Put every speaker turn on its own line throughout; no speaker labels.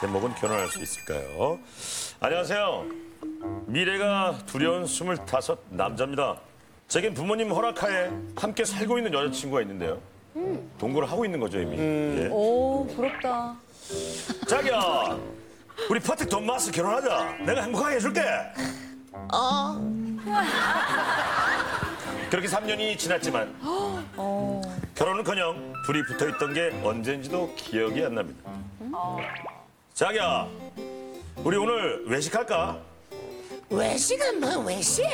제목은 결혼할 수 있을까요? 안녕하세요. 미래가 두려운 스물다섯 남자입니다. 제겐 부모님 허락하에 함께 살고 있는 여자친구가 있는데요. 동거를 하고 있는 거죠 이미. 예.
오, 부럽다.
자기야, 우리 퍼뜩 돈 모아서 결혼하자. 내가 행복하게 해줄게. 그렇게 3년이 지났지만 결혼은커녕 둘이 붙어있던 게 언젠지도 기억이 안 납니다. 자기야, 우리 오늘 외식할까?
외식은 뭐 외식?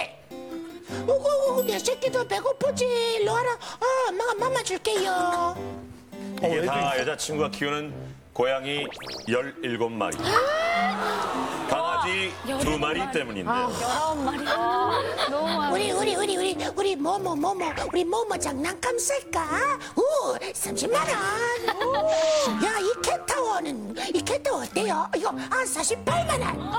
오고 내 새끼도 배고프지 일로 와라 어 엄마가 맘마 줄게요
이게 다 여자친구가 키우는 고양이 17마리. 강아지 두마리 때문인데요.
너무 많아.
우리 우리 우리 우리 뭐뭐 뭐뭐 우리 뭐뭐 장난감 쓸까? 오 30만 원 야 이 캣타워는 이 캣타워 어때요? 이거 아 48만 원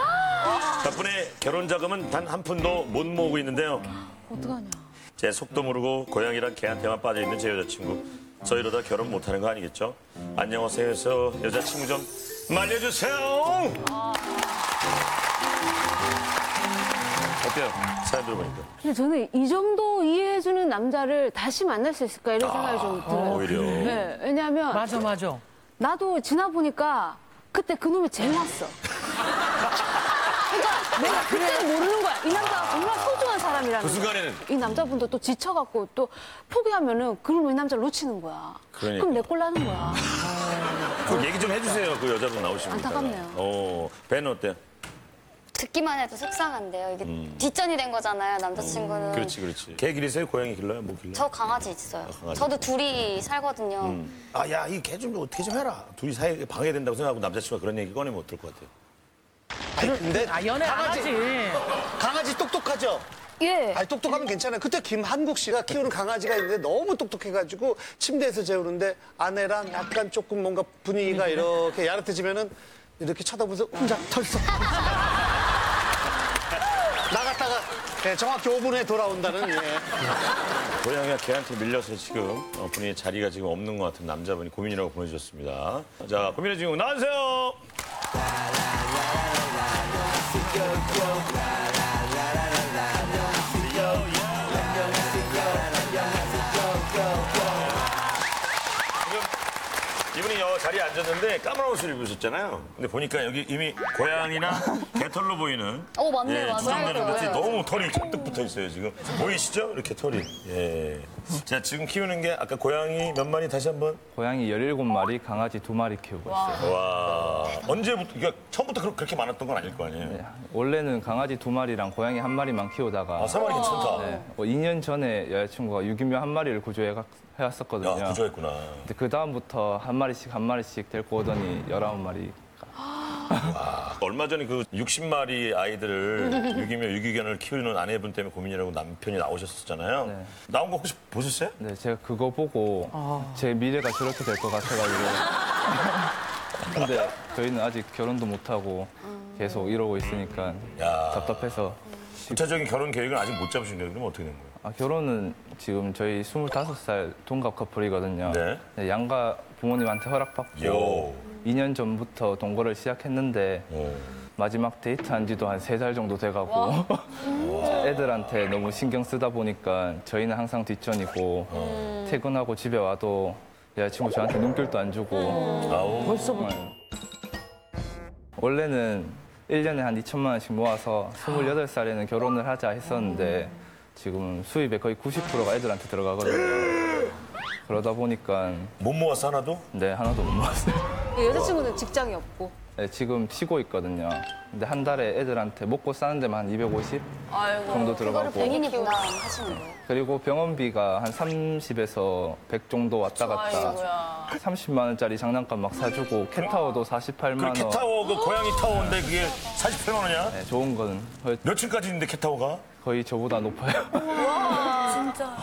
덕분에 결혼 자금은 단 한 푼도 못 모으고 있는데요.
어떡하냐.
제 속도 모르고 고양이랑 개한테만 빠져 있는 제 여자친구. 저 이러다 결혼 못하는 거 아니겠죠? 안녕하세요 해서 여자친구 좀 말려주세요! 어때요? 사연 들어보니까.
근데 저는 이 정도 이해해주는 남자를 다시 만날 수 있을까 이런 생각이 좀 들어요.
오히려.
네, 왜냐하면
맞아, 맞아.
나도 지나보니까 그때 그 놈이 제일 왔어. 그러니까 내가 그때는 모르는 거야. 이 남자가 정말 소중한 사람이라는
그 순간에는
이 남자분도 또 지쳐갖고 또 포기하면은 그러면 이 남자를 놓치는 거야.
그러니까.
그럼 내꼴 나는 거야.
그 얘기 좀 해주세요. 그 여자분 나오시면.
안타깝네요.
어, 벤은 어때요?
듣기만 해도 속상한데요. 이게 뒷전이 된 거잖아요, 남자친구는.
음. 그렇지, 그렇지. 개 기르세요? 고양이 길러요? 뭐 길러요?
저 강아지 있어요.
강아지.
저도 둘이 살거든요.
아, 야, 이 개 좀 어떻게 좀 해라. 둘이 사이에 방해된다고 생각하고 남자친구가 그런 얘기 꺼내면 어떨 것 같아요?
아니 근데
아, 연애 안 하지.
강아지 똑똑하죠?
예.
아니 똑똑하면 괜찮아요. 그때 김한국 씨가 키우는 강아지가 있는데 너무 똑똑해가지고 침대에서 재우는데 아내랑 약간 조금 뭔가 분위기가 이렇게 야릇해지면은 이렇게 쳐다보면서 혼자 털썩 예, 정확히 5분 후에 돌아온다는 예.
고양이가 개한테 밀려서 지금 어, 본인의 자리가 지금 없는 것 같은 남자분이 고민이라고 보내주셨습니다. 자, 고민의 주인공 나와주세요. 앉았는데 까만 옷을 입으셨잖아요. 근데 보니까 여기 이미 고양이나 개털로 보이는
오, 맞네,
예,
맞아요.
주장되는 것이
맞아요.
너무 털이 잔뜩 붙어 있어요, 지금. 보이시죠? 이렇게 털이. 예. 자, 지금 키우는 게 아까 고양이 몇 마리 다시 한 번?
고양이 17마리, 강아지 2마리 키우고 있어요.
와. 언제부터, 그러니까 처음부터 그렇- 그렇게 많았던 건 아닐 거 아니에요?
네, 원래는 강아지 2마리랑 고양이 한마리만 키우다가
아, 3마리 괜찮다.
네, 뭐 2년 전에 여자친구가 유기묘 한 마리를 구조해 왔었거든요.
야, 구조했구나.
근데 그 다음부터 한 마리씩 한 마리씩 데리고 오더니 19마리.
얼마 전에 그 60마리 아이들을 유기묘 유기견을 키우는 아내분 때문에 고민이라고 남편이 나오셨었잖아요.
네.
나온 거 혹시 보셨어요?
네, 제가 그거 보고 제 미래가 저렇게 될 것 같아가지고. 근데 저희는 아직 결혼도 못하고 계속 이러고 있으니까
야.
답답해서
구체적인 결혼 계획을 아직 못 잡으신 거예요? 그럼 어떻게 된 거예요?
아, 결혼은 지금 저희 25살 동갑 커플이거든요.
네.
네, 양가 부모님한테 허락받고
요.
2년 전부터 동거를 시작했는데
어.
마지막 데이트한 지도 한세달 정도 돼가고 애들한테 너무 신경 쓰다 보니까 저희는 항상 뒷전이고
어.
퇴근하고 집에 와도 여자친구 저한테 눈길도 안 주고
아우.
벌써부터.
네. 원래는 1년에 한 2천만 원씩 모아서 28살에는 결혼을 하자 했었는데 지금 수입의 거의 90%가 애들한테 들어가거든요. 그러다 보니까
못 모았어, 하나도?
네 하나도 못 모았어요.
여자친구는 직장이 없고.
네, 지금 쉬고 있거든요. 근데 한 달에 애들한테 먹고 사는 데만 한 250 정도 들어가고
100인이 분담 하시는 거예요?
그리고 병원비가 한 30에서 100 정도 왔다 갔다 30만 원짜리 장난감 막 사주고 캣타워도 48만
그
원
캣타워, 그 고양이 타워인데 그게 48만 원이야?
네, 좋은 거는 거의,
몇 층까지 있는데 캣타워가?
거의 저보다 높아요. 진짜.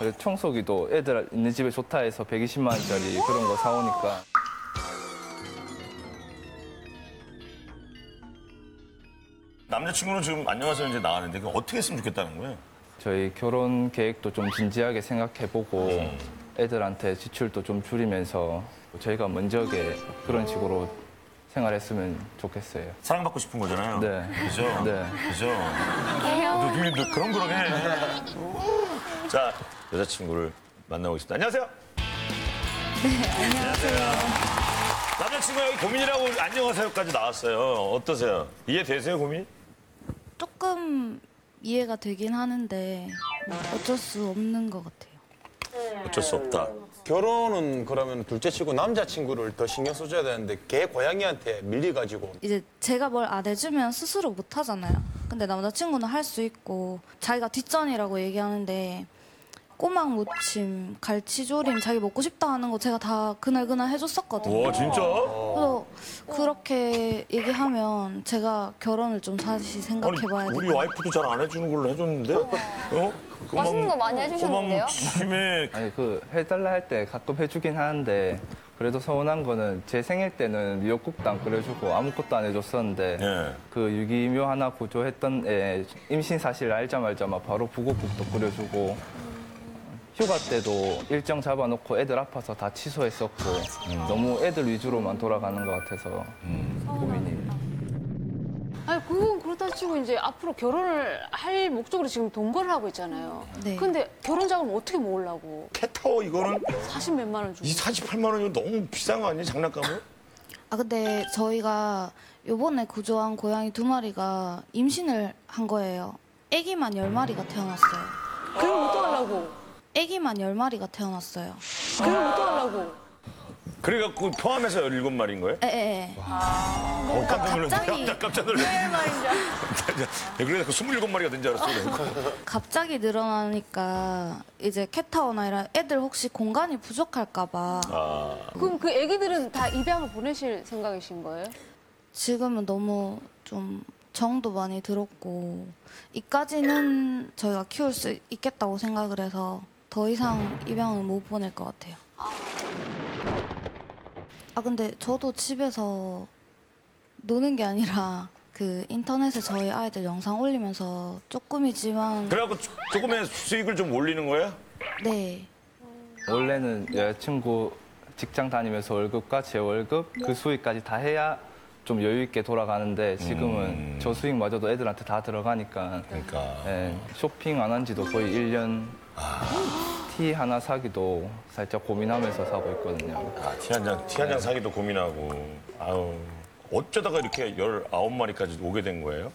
그리고 청소기도 애들 있는 집에 좋다 해서 120만 원짜리 그런 거 사오니까
남자친구는 지금 안녕하세요 이제 나왔는데 그럼 어떻게 했으면 좋겠다는 거예요?
저희 결혼 계획도 좀 진지하게 생각해보고 애들한테 지출도 좀 줄이면서 저희가 먼저게 그런 식으로 생활했으면 좋겠어요.
사랑받고 싶은 거잖아요.
네.
그죠?
네.
그죠? 너, 너, 너 그런 그런 해. 자, 여자친구를 만나고 있습니다. 안녕하세요. 네, 안녕하세요. 남자친구가 여기 고민이라고 안녕하세요까지 나왔어요. 어떠세요? 이해되세요, 고민?
조금 이해가 되긴 하는데 어쩔 수 없는 것 같아요.
어쩔 수 없다.
결혼은 그러면 둘째 치고 남자친구를 더 신경 써줘야 되는데 걔 고양이한테 밀려가지고
이제 제가 뭘 안 해주면 스스로 못 하잖아요. 근데 남자친구는 할 수 있고 자기가 뒷전이라고 얘기하는데 꼬막 무침, 갈치조림 자기 먹고 싶다 하는 거 제가 다 그날 그날 해줬었거든요.
와, 진짜?
그래서 그렇게 얘기하면 제가 결혼을 좀 다시 생각해봐야
우리
돼요.
와이프도 잘 안 해주는 걸로 해줬는데? 어?
맛있는 거 많이 해주셨는데요?
꼬막 무침에
아니 그 해달라 할 때 가끔 해주긴 하는데 그래도 서운한 거는 제 생일 때는 미역국도 안 끓여주고 아무것도 안 해줬었는데
네.
그 유기묘 하나 구조했던 애 임신 사실 알자말자 막 바로 부고국도 끓여주고 휴가 때도 일정 잡아놓고 애들 아파서 다 취소했었고 너무 애들 위주로만 돌아가는 것 같아서 고민이
아니 그건 그렇다 치고 이제 앞으로 결혼을 할 목적으로 지금 동거를 하고 있잖아요.
네.
근데 결혼 자금 어떻게 모으려고?
캣타워 이거는
40 몇만 원 주고.
이 48만 원이면 너무 비싼 거 아니에요? 장난감을?
아 근데 저희가 요번에 구조한 고양이 두 마리가 임신을 한 거예요. 아기만 열 마리가 태어났어요.
그럼 어떡하려고?
아기만 열 마리가 태어났어요.
그럼 어떡하려고?
그래갖고 포함해서 17마리인 거예요?
에에.
어, 깜짝 놀랐네.
갑자기-
깜짝, 깜짝 놀랐네. 그래서 27마리가 된 줄 알았어.
갑자기 늘어나니까 이제 캣타워나 이런 애들 혹시 공간이 부족할까 봐
아,
그럼 그 애기들은 다 입양을 보내실 생각이신 거예요?
지금은 너무 좀 정도 많이 들었고 이까지는 저희가 키울 수 있겠다고 생각을 해서 더 이상 입양은 못 보낼 것 같아요. 아 근데 저도 집에서 노는 게 아니라 그 인터넷에 저희 아이들 영상 올리면서 조금이지만
그래갖고 조- 조금의 수익을 좀 올리는 거예요?
네
원래는 여자친구 직장 다니면서 월급과 제 월급 그 수익까지 다 해야 좀 여유 있게 돌아가는데 지금은 저 수익마저도 애들한테 다 들어가니까
그러니까.
예, 쇼핑 안 한 지도 거의 1년 티 하나 사기도 살짝 고민하면서 사고 있거든요.
아, 티 한 장, 티 한 장 사기도 고민하고. 아유. 어쩌다가 이렇게 19마리까지 오게 된 거예요?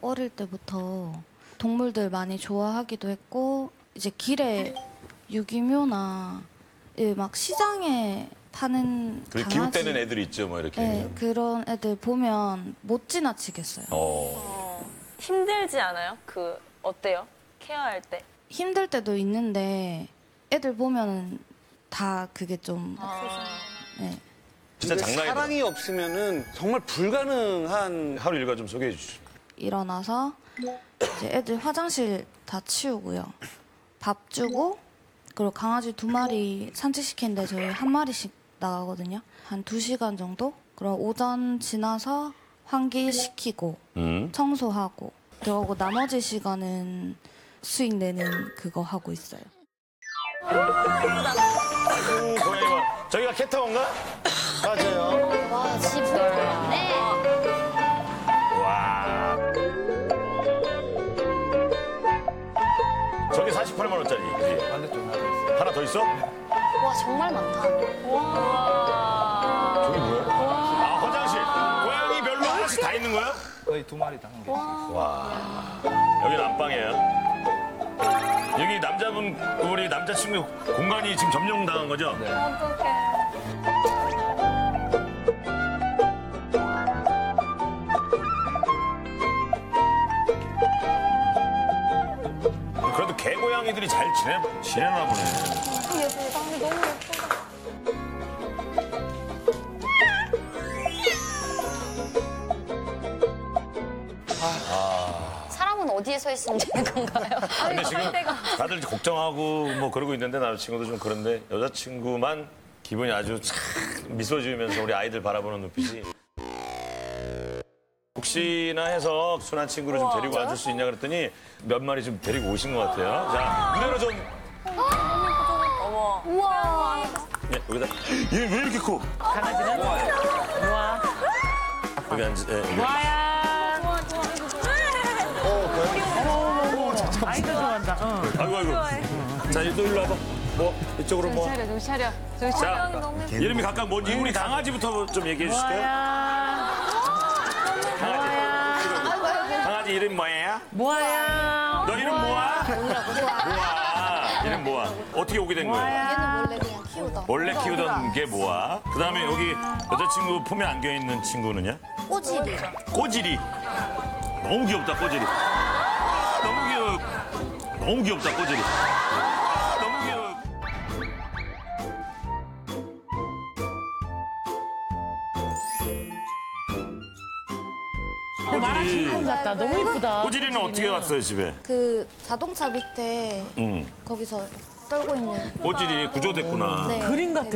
어릴 때부터 동물들 많이 좋아하기도 했고 이제 길에 유기묘나 예, 막 시장에 파는
그
강아지
기웃대는 애들 있죠, 뭐 이렇게.
네, 그런 애들 보면 못 지나치겠어요.
어.
힘들지 않아요? 그 어때요? 케어할 때?
힘들 때도 있는데 애들 보면은 다 그게 좀 네.
진짜
근데
장난이
사랑이 없으면은 정말 불가능한
하루 일과 좀 소개해 주시죠.
일어나서 이제 애들 화장실 다 치우고요. 밥 주고 그리고 강아지 두 마리 산책시키는데 저희 한 마리씩 나가거든요. 한 두 시간 정도? 그럼 오전 지나서 환기시키고
음.
청소하고 그러고 나머지 시간은 수익 내는 그거 하고 있어요.
저기가 캣타워인가?
맞아요.
와, 집 넓네.
와. 저기 48만 원짜리. 그지?
반대쪽 하나
더 있어?
와, 정말 많다.
저기 뭐야? 아, 화장실. 고양이별로 하나씩 다 있는 거야?
거의 두 마리 다 한 개.
여기는 안방이에요. 여기 남자분, 우리 남자친구 공간이 지금 점령당한 거죠?
네.
그래도 개고양이들이 잘 지내, 지내나 보네.
예쁘 서 있으면 되는 건가요?
근데 지금 다들 걱정하고 뭐 그러고 있는데 남자친구도 좀 그런데 여자친구만 기분이 아주 참 미소 지으면서 우리 아이들 바라보는 눈빛이 혹시나 해서 순한 친구를 좀 데리고 와줄 수 있냐 그랬더니 몇 마리 좀 데리고 오신 것 같아요. 자, 무대로 좀.
우와.
예, 여기다. 얘 왜 이렇게 커?
우와.
여기 앉으. 예, 여기.
와야. 아이도 좋아한다. 어.
아이고 아이고. 자, 이도 일로 와봐. 뭐 이쪽으로 뭐.
차려, 정신 차려. 차려.
자, 이름이 각각 뭔지 우리 강아지부터 좀 얘기해 주실까요? 강아지. 강아지 이름 뭐예요?
뭐야?
너 이름 뭐야? 모아. 이름 모아. 어떻게 오게 된 거예요?
얘는 원래 그냥 키우다.
원래 키우던 게 모아. 그다음에 여기 여자친구 품에 안겨 있는 친구는요?
꼬지리.
꼬지리. 너무 귀엽다 꼬지리. 너무 귀엽다 꼬지리. 너무 귀여워. 꼬지리.
형 같다. 너무 이쁘다.
꼬지리는 어떻게 왔어요 집에?
그 자동차 밑에
응.
거기서 떨고 있는.
꼬지리 구조됐구나.
네.
그림 같아.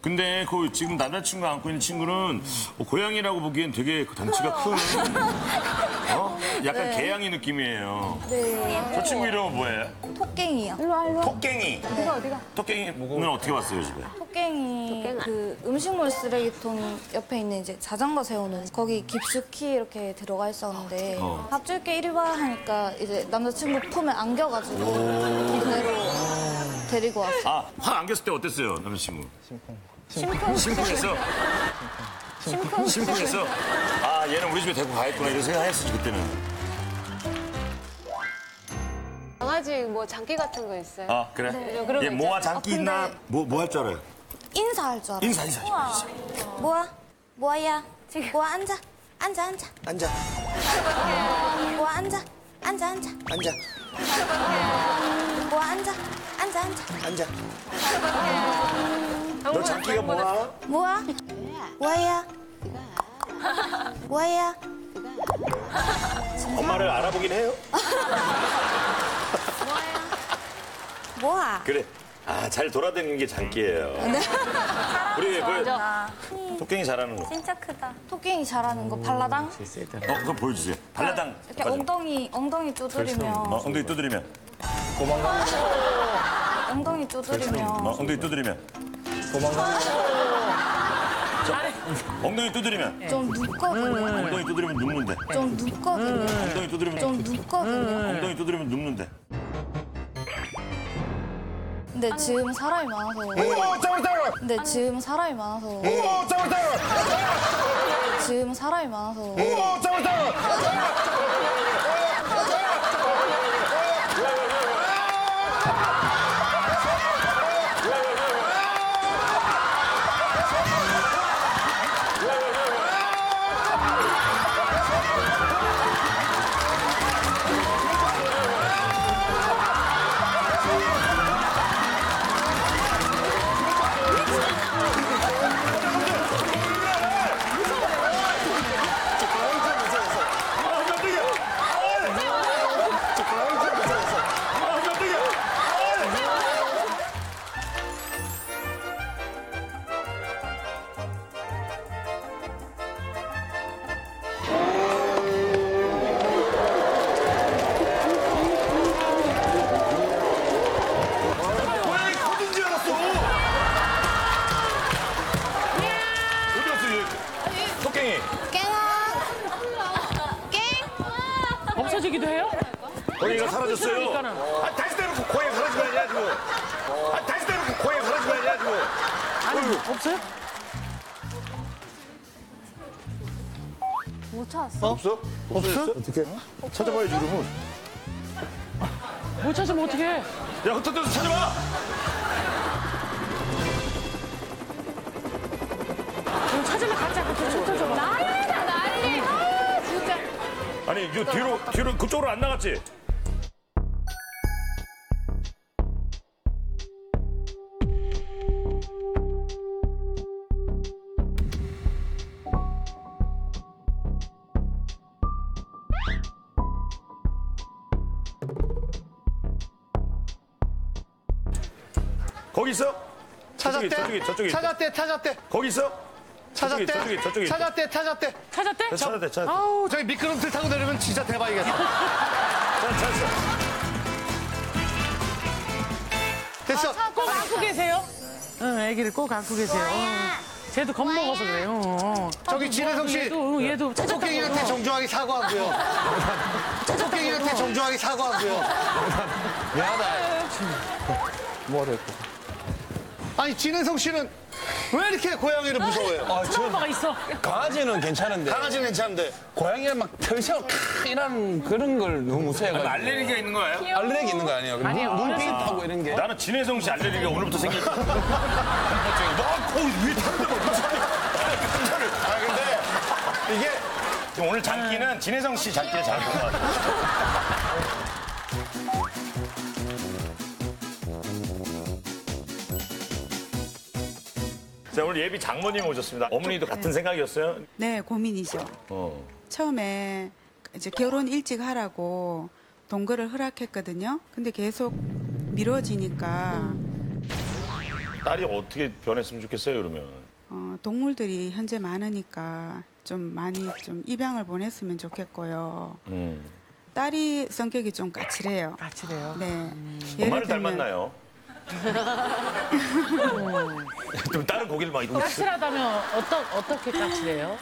근데 그 지금 남자친구가 안고 있는 친구는 어, 고양이라고 보기엔 되게 그 덩치가 큰 어? 약간 개양이 느낌이에요.
네.
저 친구 이름은 뭐예요?
토깽이요.
토깽이.
어디가, 어디가?
토깽이는 어떻게 왔어요 집에?
토깽이 그 음식물 쓰레기통 옆에 있는 이제 자전거 세우는 거기 깊숙이 이렇게 들어가 있었는데
어.
밥 줄게 이리 와 하니까 이제 남자친구 품에 안겨가지고 그대로 데리고 왔어요.
아, 확 안겼을 때 어땠어요, 남자친구? 심쿵. 심쿵했어? 심쿵. 심쿵했어? 아, 얘는 우리 집에 데리고 가야겠구나, 이런 생각했었지, 그때는.
강아지 뭐 장기 같은 거 있어요?
아, 그래?
그런
얘
거
모아
있잖아요.
장기
어, 근데-
있나? 뭐, 뭐 할 줄 알아요?
인사할 줄 알아.
인사, 인사. 인사.
뭐야? 뭐야? 뭐야 앉아. 앉아 앉아.
앉아,
뭐야 앉아. 앉아 앉아.
앉아,
뭐야 앉아. 앉아 앉아.
앉아.
너 장기가 뭐야?
뭐야? 뭐야? 뭐야?
엄마를 알아보긴 해요?
뭐야?
그래. 아, 잘 돌아다니는 게 장기예요.
네.
우리, 그, 토깽이 잘하는 거.
진짜 크다.
토끼이 잘하는 거 발라당?
어, 그거 보여주세요. 발라당.
이렇게. 엉덩이 엉덩이 두드리면
어, 엉덩이 두드리면.
엉덩이 두드리면
어, 엉덩이 두드리면. 자, 엉덩이 두드리면.
좀 눕거든요.
엉덩이 두드리면 눕는데.
좀 눕거든요.
엉덩이 두드리면.
좀 눕거든요.
엉덩이 두드리면 눕는데.
근데 지금 사람이 많아서. 근데 지금 사람이 많아서. 지금 사람이 많아서.
고양이 어떻게? 찾아봐야지, 그러면.
못 찾으면 어떡해?
야, 흩어져서 찾아봐!
찾으면 좀 흩어져 봐.
난리다, 난리. 아, 진짜.
아니, 이거 뒤로, 뒤로, 그쪽으로 안 나갔지? 거기 있어?
찾았대?
저쪽에, 저쪽에.
찾았대, 찾았대.
거기 있어?
찾았대?
저쪽에, 저쪽에 있다.
찾았대, 찾았대.
찾았대?
찾았대, 찾았대.
아우, 저기 미끄럼틀 타고 내리면 진짜 대박이겠다.
찾- 찾았어.
됐어.
꼭 안고 계세요? 응, 애기를 꼭 안고 계세요. 응. 쟤도 겁먹어서 그래요. 어.
저기 진혜성 씨.
얘도, 어, 얘도 찾았다고.
정중하게 사과하고요. 토끼인한테 정중하게 사과하고요.
뭐가 될까?
아니 진혜성 씨는 왜 이렇게 고양이를 무서워해요?
아, 저
트라우마가 있어.
강아지는 괜찮은데
강아지는 괜찮은데.
고양이가 막 털새우 이런 그런 걸 너무 무서워해가지고
알레르기가 있는 거예요?
알레르기 있는 거 아니에요? 눈-
아니에요.
눈빛하고 이런 게
나는 진혜성 씨 알레르기가 오늘부터 생길 거야. 뭐 무슨 깜짝을.
아 근데 이게
오늘 장기는 진혜성 씨 장기를 잘본것 같아 자, 오늘 예비 장모님 오셨습니다. 어머니도 같은 생각이었어요?
네, 고민이죠.
어.
처음에 이제 결혼 일찍 하라고 동거를 허락했거든요. 근데 계속 미뤄지니까
딸이 어떻게 변했으면 좋겠어요, 그러면?
어, 동물들이 현재 많으니까 좀 많이 좀 입양을 보냈으면 좋겠고요.
음.
딸이 성격이 좀 까칠해요.
까칠해요.
네.
엄마를
들면-
닮았나요? 좀 다른 고기를 막 이러고.
까칠하다면 어떤, 어떻게 까칠해요?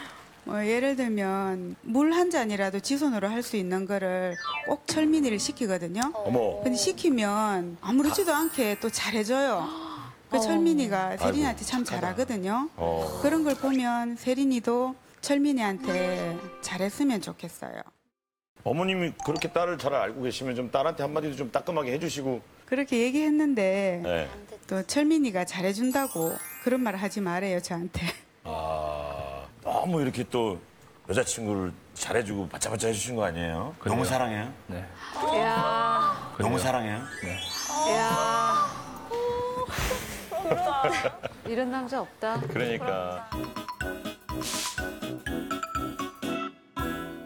뭐 예를 들면 물 한 잔이라도 지 손으로 할 수 있는 거를 꼭 철민이를 시키거든요.
어머.
근데 시키면 아무렇지도 않게 또 잘해줘요. 그 철민이가 세린이한테 참 잘하거든요.
어.
그런 걸 보면 세린이도 철민이한테 잘했으면 좋겠어요.
어머님이 그렇게 딸을 잘 알고 계시면 좀 딸한테 한마디도 좀 따끔하게 해주시고.
그렇게 얘기했는데
네.
또 철민이가 잘해준다고 그런 말 하지 말아요 저한테.
아, 너무 이렇게 또 여자친구를 잘해주고 바짝바짝 해주신 거 아니에요? 너무 사랑해요?
네.
너무 사랑해요?
이런 남자 없다.
그러니까.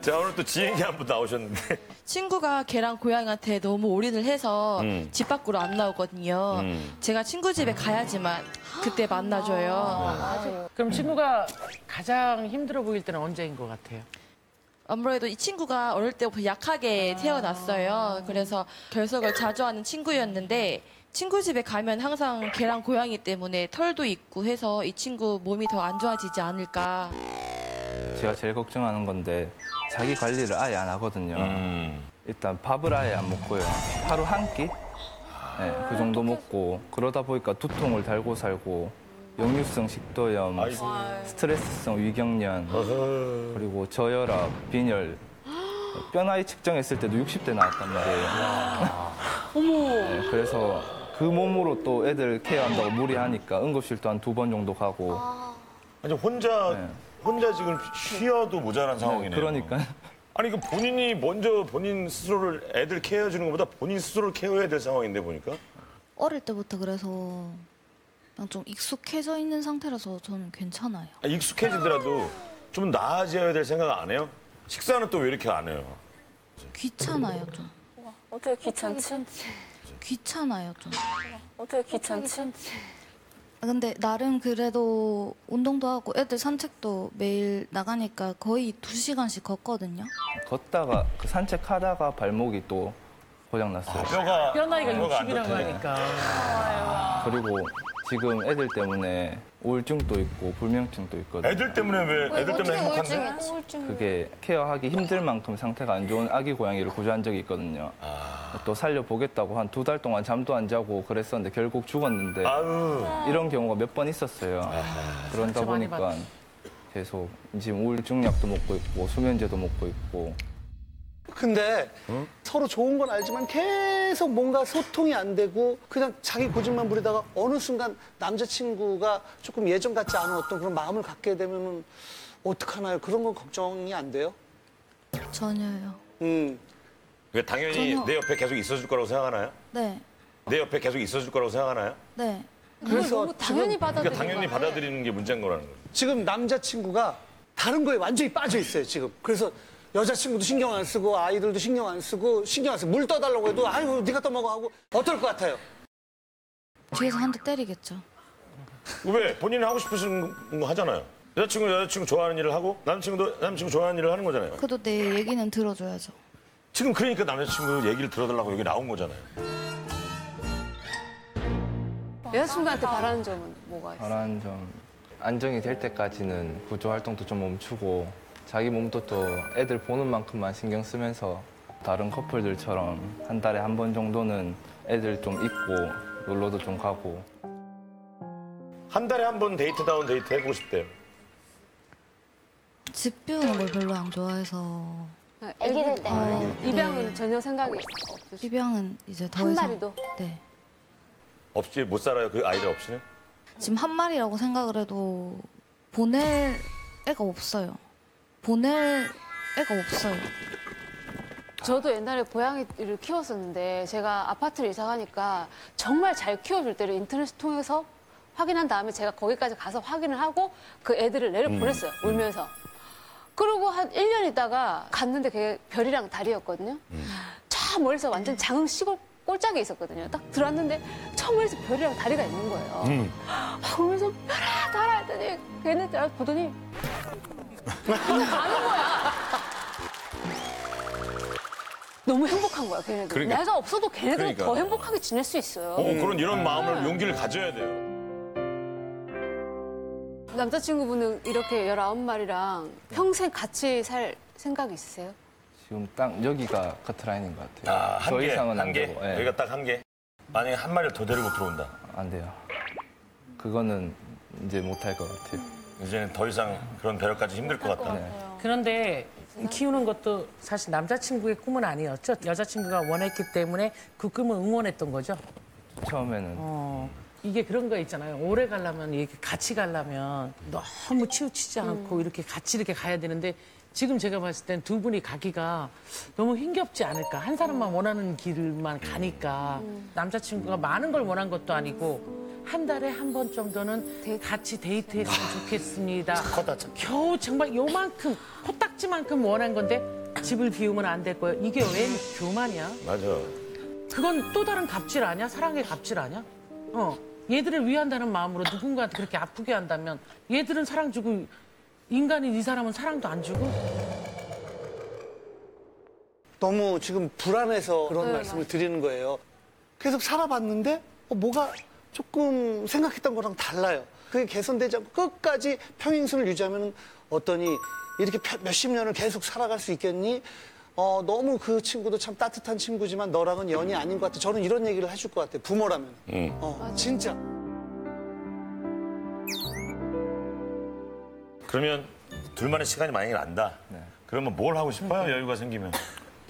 자, 오늘 또 지행이 한 분 나오셨는데.
친구가 걔랑 고양이한테 너무 올인을 해서
음.
집 밖으로 안 나오거든요.
음.
제가 친구 집에 가야지만 그때 만나줘요.
아, 그럼 친구가 가장 힘들어 보일 때는 언제인 것 같아요?
아무래도 이 친구가 어릴 때부터 약하게 태어났어요. 그래서 결석을 자주 하는 친구였는데 친구 집에 가면 항상 걔랑 고양이 때문에 털도 있고 해서 이 친구 몸이 더 안 좋아지지 않을까.
제가 제일 걱정하는 건데 자기 관리를 아예 안 하거든요.
음.
일단 밥을 아예 안 먹고요. 하루 한 끼? 네, 그 정도 먹고 그러다 보니까 두통을 달고 살고 역류성 식도염. 스트레스성 위경련. 그리고 저혈압, 빈혈, 뼈 나이 측정했을 때도 60대 나왔단 말이에요. 네, 그래서 그 몸으로 또 애들 케어한다고 무리하니까 응급실도 한 두 번 정도 가고
아니, 혼자,
네.
혼자 지금 쉬어도 모자란 상황이네요.
그러니까
아니, 그 본인이 먼저 본인 스스로를 애들 케어해 주는 것보다 본인 스스로를 케어해야 될 상황인데 보니까.
어릴 때부터 그래서 그냥 좀 익숙해져 있는 상태라서 저는 괜찮아요.
아, 익숙해지더라도 좀 나아져야 될 생각 안 해요? 식사는 또 왜 이렇게 안 해요?
귀찮아요 좀.
어떻게 귀찮지?
귀찮아요 좀.
어떻게 귀찮지?
아, 근데 나름 그래도 운동도 하고 애들 산책도 매일 나가니까 거의 두 시간씩 걷거든요.
걷다가 그 산책하다가 발목이 또 고장 났어요.
뼈가
뼈 나이가
뼈가 안
60이라고
좋대.
하니까.
그리고 지금 애들 때문에 우울증도 있고 불면증도 있거든요.
애들 때문에 왜 애들 때문에 행복한데?
우울증.
그게 케어하기 힘들 만큼 상태가 안 좋은 아기 고양이를 구조한 적이 있거든요. 또 살려보겠다고 한 두 달 동안 잠도 안 자고 그랬었는데 결국 죽었는데
아유.
이런 경우가 몇 번 있었어요. 그러다 보니까 계속 지금 우울증 약도 먹고 있고 수면제도 먹고 있고
근데 서로 좋은 건 알지만 계속 뭔가 소통이 안 되고 그냥 자기 고집만 부리다가 어느 순간 남자친구가 조금 예전 같지 않은 어떤 그런 마음을 갖게 되면은 어떡하나요? 그런 건 걱정이 안 돼요?
전혀요.
음.
그 당연히
전혀.
내 옆에 계속 있어줄 거라고 생각하나요?
네,
내 옆에 계속 있어줄 거라고 생각하나요?
네.
그래서
너무 당연히
지금,
받아들이는
그러니까 당연히
거네.
받아들이는 게 문제인 거라는 거예요.
지금 남자친구가 다른 거에 완전히 빠져 있어요, 지금. 그래서 여자친구도 신경 안 쓰고 아이들도 신경 안 쓰고 신경 안 쓰고 물 떠달라고 해도 아유 네가 떠먹어 하고 어떨 것 같아요?
뒤에서 한 대 때리겠죠.
왜? 본인이 하고 싶으신 거 하잖아요. 여자친구 여자친구 좋아하는 일을 하고 남자친구도 남자친구 좋아하는 일을 하는 거잖아요.
그래도 내 얘기는 들어줘야죠.
지금 그러니까 남자친구 얘기를 들어달라고 여기 나온 거잖아요.
여자친구한테 바라는 점은 뭐가 있어요?
바라는 점 안정이 될 때까지는 구조 활동도 좀 멈추고 자기 몸도 또 애들 보는 만큼만 신경 쓰면서 다른 커플들처럼 한 달에 한 번 정도는 애들 좀 있고 놀러도 좀 가고
한 달에 한 번 데이트다운 데이트 해보고 싶대요.
집 비우는 걸 별로 안 좋아해서
애기들 때문에.
어,
입양은
네.
전혀 생각이 없으시고.
입양은 이제 더
한
이상
마리도?
네.
없이 못 살아요. 그 아이들 없이는.
지금 한 마리라고 생각을 해도 보낼 애가 없어요. 보낼 애가 없어요.
저도 옛날에 고양이를 키웠었는데 제가 아파트를 이사 가니까 정말 잘 키워줄 때를 인터넷 통해서 확인한 다음에 제가 거기까지 가서 확인을 하고 그 애들을 내려 보냈어요. 울면서. 그리고 한 1년 있다가 갔는데 그게 별이랑 달이었거든요. 저 멀리서 완전 작은 시골 꼴짝에 있었거든요. 딱 들어왔는데 저 멀리서 별이랑 다리가 있는 거예요. 막 울면서 별아 달아 했더니 걔네 딱 보더니 가는 거야. 너무 행복한 거야, 걔네들.
그러니까-
내가 없어도 걔네들은
그러니까.
더 행복하게 지낼 수 있어요.
어, 그런 이런 마음을 용기를 가져야 돼요.
남자친구분은 이렇게 19마리랑 평생 같이 살 생각 있으세요?
지금 딱 여기가 커트라인인 것 같아요.
아, 한
더
개,
이상은 한안
개.
되고 예,
여기가 딱 한 개. 만약에 한 마리를 더 데리고 들어온다.
안 돼요. 그거는 이제 못할 것 같아요.
이제는 더 이상 그런 배려까지 힘들 것 같다.
네.
그런데 키우는 것도 사실 남자친구의 꿈은 아니었죠. 여자친구가 원했기 때문에 그 꿈을 응원했던 거죠.
처음에는
어, 이게 그런 거 있잖아요. 오래 가려면 이렇게 같이 가려면 너무 치우치지 않고 이렇게 같이 이렇게 가야 되는데 지금 제가 봤을 땐 두 분이 가기가 너무 힘겹지 않을까. 한 사람만 원하는 길만 가니까 남자친구가 많은 걸 원한 것도 아니고 한 달에 한 번 정도는 같이 데이트했으면 좋겠습니다. 겨우 정말 요만큼 코딱지만큼 원한 건데 집을 비우면 안 될 거예요. 이게 웬 교만이야?
맞아.
그건 또 다른 갑질 아니야? 사랑의 갑질 아니야? 어. 얘들을 위한다는 마음으로 누군가한테 그렇게 아프게 한다면 얘들은 사랑 주고 인간인 이 사람은 사랑도 안 주고
너무 지금 불안해서 그런
네,
말씀을 드리는 거예요. 계속 살아봤는데 어, 뭐가 조금 생각했던 거랑 달라요. 그게 개선되지 않고 끝까지 평행선을 유지하면 어떠니 이렇게 펴- 몇십 년을 계속 살아갈 수 있겠니? 어, 너무 그 친구도 참 따뜻한 친구지만 너랑은 연이 아닌 것 같아. 저는 이런 얘기를 해줄 것 같아요. 부모라면.
응.
어, 진짜.
그러면 둘만의 시간이 만약에 난다.
네.
그러면 뭘 하고 싶어요? 여유가 생기면.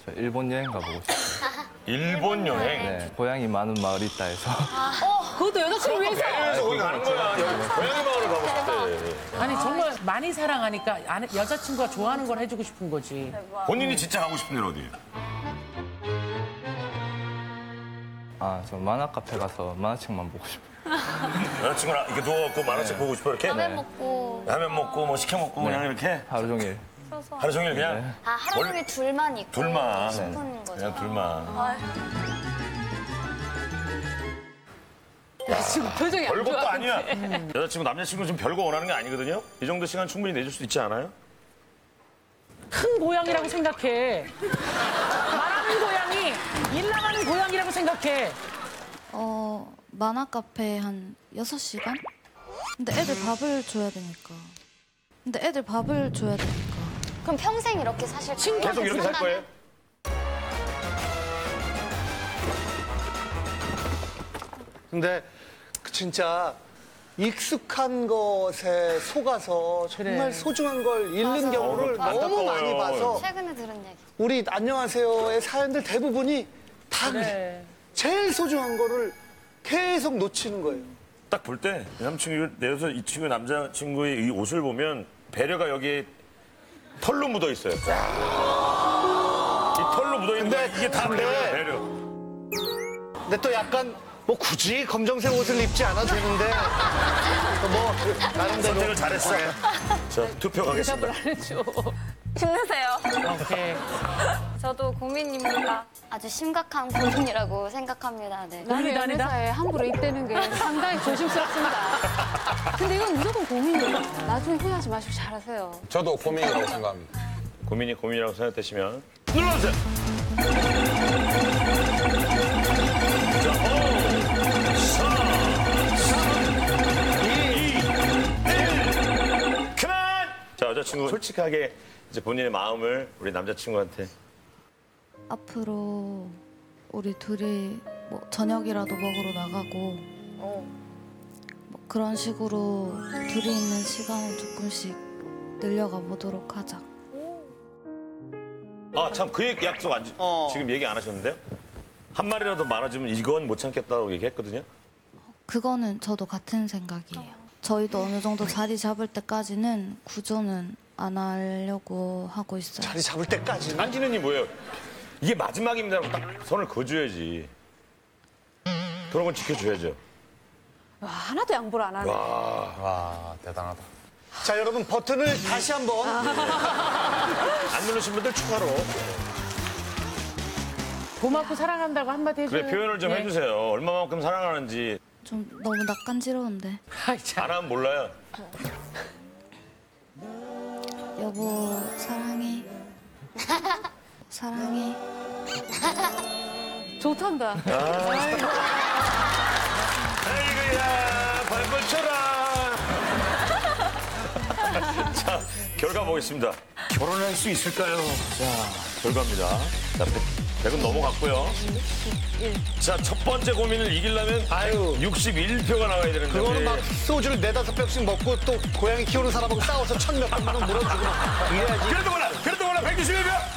저 일본 여행 가보고 싶어요.
일본 여행.
네, 고양이 많은 마을 있다 해서
그것도 여자친구 위해서?
그래서 거기 가는 거야. 고양이 마을을 가고 싶대.
아니 정말 많이 사랑하니까 아내- 여자친구가 좋아하는 걸 해주고 싶은 거지.
본인이 진짜 가고 싶은 데는 어디예요?
아, 저 만화 카페 가서 만화책만 보고 싶어요.
여자친구랑 이렇게 누워갖고 만화책 보고 싶어 이렇게?
라면 먹고
라면 먹고 뭐 시켜 먹고 그냥 이렇게
하루 종일.
하루 종일 그냥
아 하루 종일 둘만 있고
둘만.
싶은 거죠.
그냥 둘만.
지금 표정이 안
별것도
좋아.
아니야. 여자친구 남자친구 좀 별거 원하는 게 아니거든요. 이 정도 시간 충분히 내줄 수 있지 않아요?
큰 고양이라고 생각해. 말하는 고양이, 일 나가는 고양이라고 생각해.
어, 만화 카페 한 6시간? 근데 애들 밥을 줘야 되니까. 근데 애들 밥을 줘야 되니까.
그럼 평생 이렇게 사실 거예요?
계속 이렇게 살 거예요?
근데 그 진짜 익숙한 것에 속아서 정말
그래.
소중한 걸 잃는 경우를
어,
너무
안타까워요.
많이 봐서
최근에 들은 얘기.
우리 안녕하세요의 사연들 대부분이 다 그래.
그래.
제일 소중한 거를 계속 놓치는 거예요.
딱 볼 때 남친구 내려서 이 친구 남자친구의 이 옷을 보면 배려가 여기에 털로 묻어 있어요. 이 털로 묻어 있는 게 이게 다
근데-
배려예요, 배려.
근데 또 약간 뭐 굳이 검정색 옷을 입지 않아도 되는데 뭐 나름대로
선택을 잘했어. 자, 투표 가겠습니다.
힘내세요.
오케이.
저도 고민입니다. 아주 심각한 고민이라고 생각합니다. 네.
남의
아니다.
연애사에 함부로 입대는 게 상당히 조심스럽습니다. 근데 이건 무조건 고민이에요. 나중에 후회하지 마시고 잘하세요.
저도 고민이라고 생각합니다.
고민이 고민이라고 생각되시면 눌러주세요. 여자친구 솔직하게 이제 본인의 마음을 우리 남자친구한테
앞으로 우리 둘이 뭐 저녁이라도 먹으러 나가고
어.
뭐 그런 식으로 둘이 있는 시간을 조금씩 늘려가 보도록 하자.
아 참그 약속 안 지-
어.
지금 얘기 안 하셨는데요? 한 마리라도 많아지면 이건 못 참겠다고 얘기했거든요.
그거는 저도 같은 생각이에요. 저희도 어느 정도 자리 잡을 때까지는 구조는 안 하려고 하고 있어요.
자리 잡을 때까지.
안지는이 뭐예요? 이게 마지막입니다 라고 딱 선을 그어줘야지. 그런 건 지켜줘야죠.
와, 하나도 양보를 안 하네.
와, 대단하다.
자, 여러분 버튼을 다시 한번.
안 누르신 분들 추가로
고맙고 사랑한다고 한마디 해줘요.
그래 표현을 좀
네.
해주세요. 얼마만큼 사랑하는지
좀 너무 낯간지러운데.
아이, 참.
안 하면 몰라요.
여보 사랑해. 사랑해.
좋단다.
아이고야 발벌 쳐라. 자 결과 보겠습니다. 결혼할 수 있을까요? 자 결과입니다. 자 100, 은 넘어갔고요. 자 첫 번째 고민을 이기려면
아유.
61표가 나와야 되는데
그거는 막 소주를 네다섯 병씩 먹고 또 고양이 키우는 사람하고 싸워서 천몇 백만 원 물어주고 막 이래야지.
그래도 몰라 그래도 몰라 191표. 자몇 표?